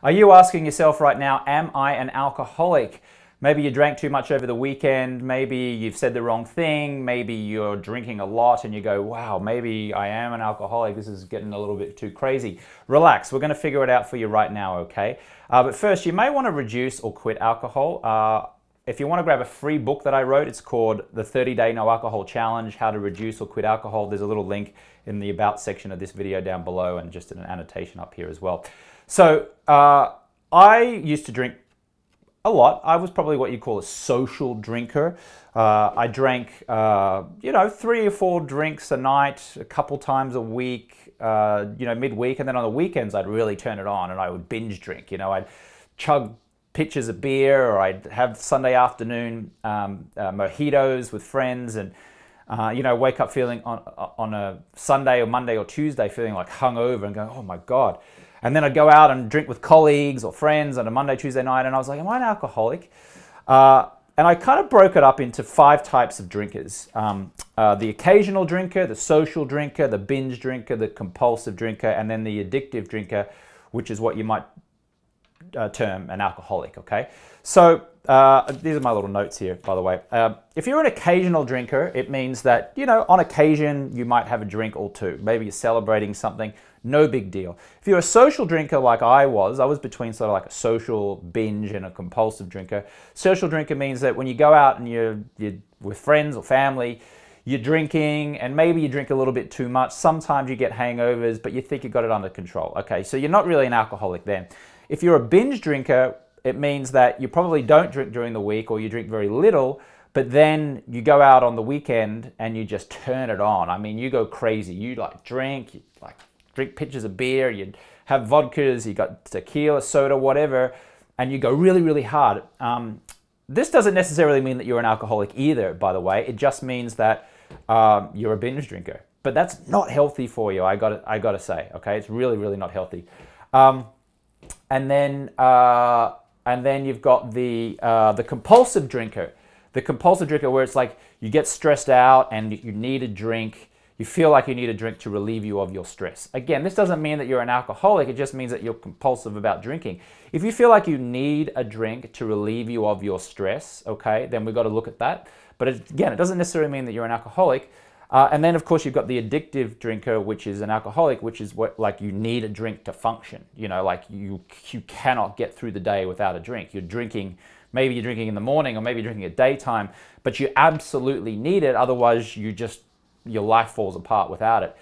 Are you asking yourself right now, am I an alcoholic? Maybe you drank too much over the weekend. Maybe you've said the wrong thing. Maybe you're drinking a lot and you go, wow, maybe I am an alcoholic. This is getting a little bit too crazy. Relax. We're going to figure it out for you right now, okay? Uh, but first, you may want to reduce or quit alcohol. Uh, if you want to grab a free book that I wrote, it's called The 30 Day No Alcohol Challenge How to Reduce or Quit Alcohol. There's a little link in the About section of this video down below and just an annotation up here as well. So, uh, I used to drink a lot. I was probably what you call a social drinker. Uh, I drank, uh, you know, three or four drinks a night, a couple times a week, uh, you know, midweek. And then on the weekends, I'd really turn it on and I would binge drink. You know, I'd chug pitchers of beer or I'd have Sunday afternoon um, uh, mojitos with friends and, uh, you know, wake up feeling on, on a Sunday or Monday or Tuesday feeling like hungover and go, oh my God. And then I'd go out and drink with colleagues or friends on a Monday, Tuesday night, and I was like, am I an alcoholic? Uh, and I kind of broke it up into five types of drinkers um, uh, the occasional drinker, the social drinker, the binge drinker, the compulsive drinker, and then the addictive drinker, which is what you might uh, term an alcoholic, okay? So uh, these are my little notes here, by the way. Uh, if you're an occasional drinker, it means that, you know, on occasion you might have a drink or two. Maybe you're celebrating something, no big deal. If you're a social drinker like I was, I was between sort of like a social binge and a compulsive drinker. Social drinker means that when you go out and you're, you're with friends or family, you're drinking and maybe you drink a little bit too much. Sometimes you get hangovers, but you think you got it under control. Okay, so you're not really an alcoholic then. If you're a binge drinker, it means that you probably don't drink during the week or you drink very little, but then you go out on the weekend and you just turn it on. I mean, you go crazy. You like drink, you like drink pitchers of beer, you have vodkas, you got tequila, soda, whatever, and you go really, really hard. Um, this doesn't necessarily mean that you're an alcoholic either, by the way. It just means that um, you're a binge drinker. But that's not healthy for you, I got I got to say, okay? It's really, really not healthy. Um, and then uh, and then you've got the, uh, the compulsive drinker. The compulsive drinker where it's like you get stressed out and you need a drink. You feel like you need a drink to relieve you of your stress. Again, this doesn't mean that you're an alcoholic. It just means that you're compulsive about drinking. If you feel like you need a drink to relieve you of your stress, okay, then we've got to look at that. But again, it doesn't necessarily mean that you're an alcoholic. Uh, and then, of course, you've got the addictive drinker, which is an alcoholic, which is what like you need a drink to function. You know, like you you cannot get through the day without a drink. You're drinking, maybe you're drinking in the morning, or maybe you're drinking at daytime, but you absolutely need it. Otherwise, you just your life falls apart without it.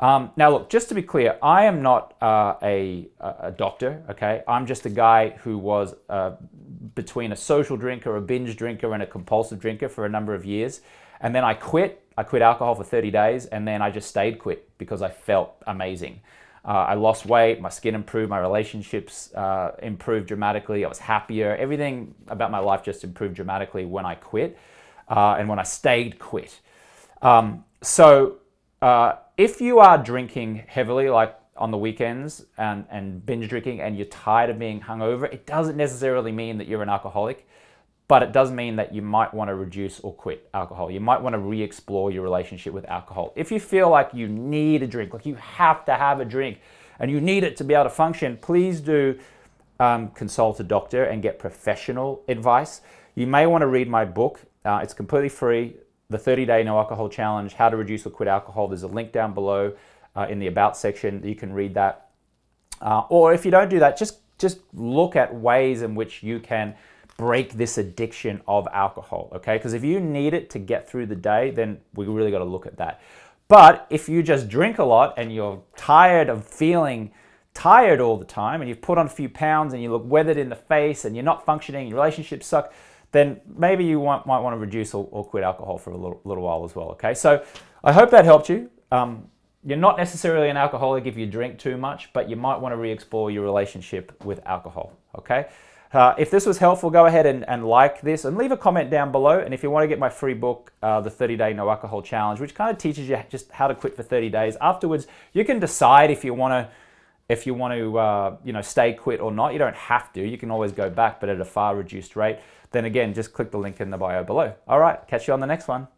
Um, now, look, just to be clear, I am not uh, a, a doctor. Okay, I'm just a guy who was uh, between a social drinker, a binge drinker, and a compulsive drinker for a number of years, and then I quit I quit alcohol for 30 days and then I just stayed quit because I felt amazing. Uh, I lost weight, my skin improved, my relationships uh, improved dramatically, I was happier. Everything about my life just improved dramatically when I quit uh, and when I stayed quit. Um, so, uh, if you are drinking heavily, like on the weekends and, and binge drinking, and you're tired of being hungover, it doesn't necessarily mean that you're an alcoholic but it does mean that you might want to reduce or quit alcohol. You might want to re explore your relationship with alcohol. If you feel like you need a drink, like you have to have a drink and you need it to be able to function, please do um, consult a doctor and get professional advice. You may want to read my book, uh, it's completely free The 30 Day No Alcohol Challenge How to Reduce or Quit Alcohol. There's a link down below uh, in the About section. You can read that. Uh, or if you don't do that, just, just look at ways in which you can break this addiction of alcohol, okay? Because if you need it to get through the day, then we really got to look at that. But if you just drink a lot and you're tired of feeling tired all the time and you've put on a few pounds and you look weathered in the face and you're not functioning, your relationships suck, then maybe you want, might want to reduce or, or, quit alcohol for a little, little, while as well, okay? So I hope that helped you. Um, you're not necessarily an alcoholic if you drink too much, but you might want to re explore your relationship with alcohol, okay? Uh, if this was helpful, go ahead and, and, like this and leave a comment down below. And if you want to get my free book, uh, The 30 Day No Alcohol Challenge, which kind of teaches you just how to quit for 30 days. Afterwards, you can decide if you want to if you want to uh, you know stay quit or not. You don't have to. You can always go back, but at a far reduced rate. Then again, just click the link in the bio below. All right, catch you on the next one.